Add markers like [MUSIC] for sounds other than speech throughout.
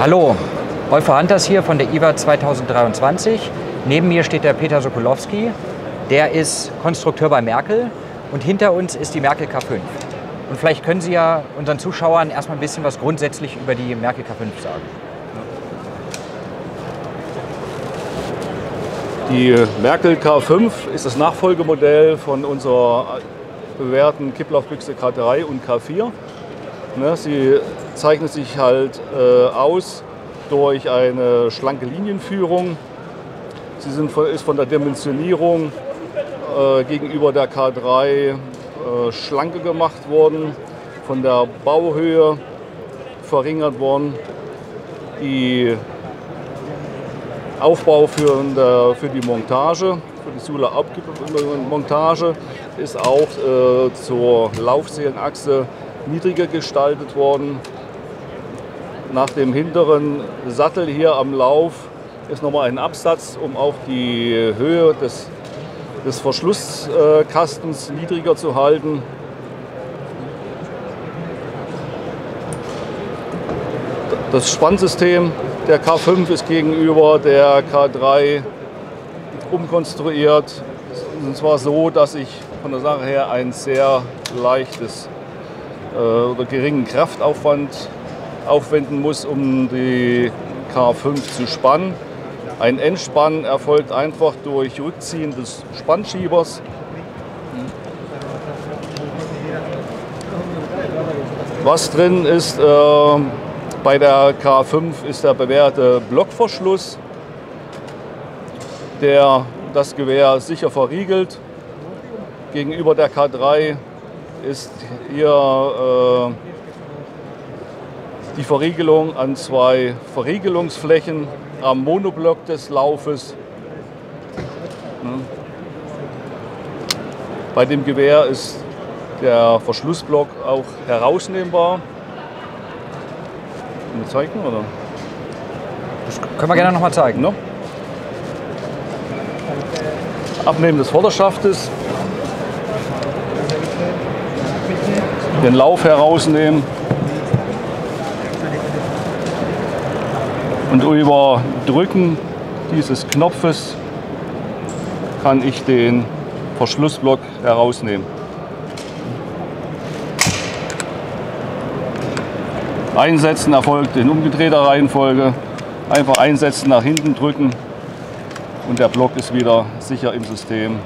Hallo, Wolfer Hunters hier von der IWA 2023. Neben mir steht der Peter Sokolowski. Der ist Konstrukteur bei Merkel und hinter uns ist die Merkel K5. Und vielleicht können Sie ja unseren Zuschauern erstmal ein bisschen was grundsätzlich über die Merkel K5 sagen. Die Merkel K5 ist das Nachfolgemodell von unserer bewährten Kipplaufbüchse K3 und K4. Ne, sie zeichnet sich halt äh, aus durch eine schlanke Linienführung. Sie sind von, ist von der Dimensionierung äh, gegenüber der K3 äh, schlanker gemacht worden, von der Bauhöhe verringert worden. Die Aufbau für, für die Montage, für die Sula-Montage ist auch äh, zur Laufseelenachse niedriger gestaltet worden. Nach dem hinteren Sattel hier am Lauf ist nochmal ein Absatz, um auch die Höhe des, des Verschlusskastens niedriger zu halten. Das Spannsystem der K5 ist gegenüber der K3 umkonstruiert. Und zwar so, dass ich von der Sache her ein sehr leichtes äh, oder geringen Kraftaufwand aufwenden muss, um die K5 zu spannen. Ein Endspann erfolgt einfach durch Rückziehen des Spannschiebers. Was drin ist, äh, bei der K5 ist der bewährte Blockverschluss, der das Gewehr sicher verriegelt. Gegenüber der K3 ist hier äh, die Verriegelung an zwei Verriegelungsflächen am Monoblock des Laufes. Bei dem Gewehr ist der Verschlussblock auch herausnehmbar. Können wir zeigen, oder? Das können wir gerne noch mal zeigen. Ne? Abnehmen des Vorderschaftes. Den Lauf herausnehmen. Und über Drücken dieses Knopfes kann ich den Verschlussblock herausnehmen. Einsetzen erfolgt in umgedrehter Reihenfolge. Einfach einsetzen, nach hinten drücken und der Block ist wieder sicher im System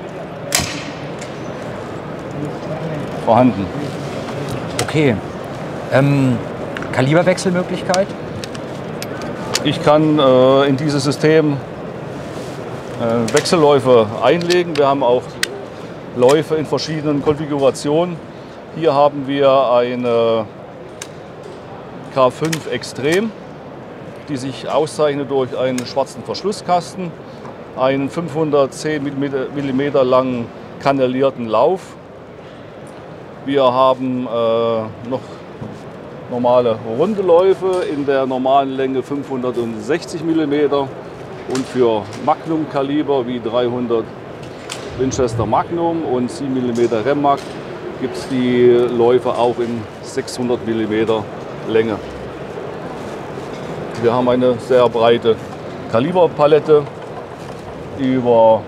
vorhanden. Okay. Ähm, Kaliberwechselmöglichkeit? Ich kann äh, in dieses System äh, Wechselläufe einlegen. Wir haben auch Läufe in verschiedenen Konfigurationen. Hier haben wir eine K5 Extrem, die sich auszeichnet durch einen schwarzen Verschlusskasten, einen 510 mm langen kanalierten Lauf. Wir haben äh, noch normale runde Läufe in der normalen Länge 560 mm und für Magnum-Kaliber wie 300 Winchester Magnum und 7 mm Remmag gibt es die Läufe auch in 600 mm Länge. Wir haben eine sehr breite Kaliberpalette über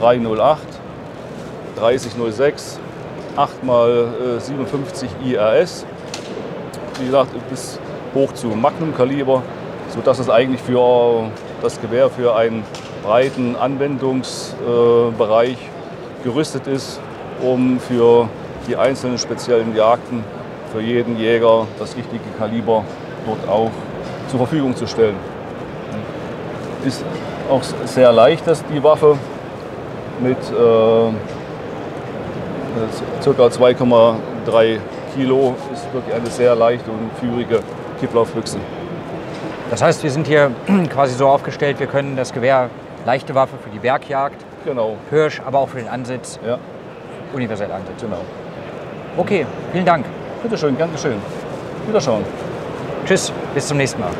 308, 3006, 8x57 IRS wie gesagt, bis hoch zu Magnum-Kaliber, sodass es eigentlich für das Gewehr für einen breiten Anwendungsbereich gerüstet ist, um für die einzelnen speziellen Jagden für jeden Jäger das richtige Kaliber dort auch zur Verfügung zu stellen. Ist auch sehr leicht, dass die Waffe mit äh, ca. 2,3 Kilo ist wirklich eine sehr leichte und führige Kipplaufbüchse. Das heißt, wir sind hier [CLEARS THROAT] quasi so aufgestellt, wir können das Gewehr, leichte Waffe für die Bergjagd, genau. Hirsch, aber auch für den Ansitz, ja. universell einsetzen. Genau. Okay, vielen Dank. Bitte schön, gern geschehen. Wiederschauen. Tschüss, bis zum nächsten Mal.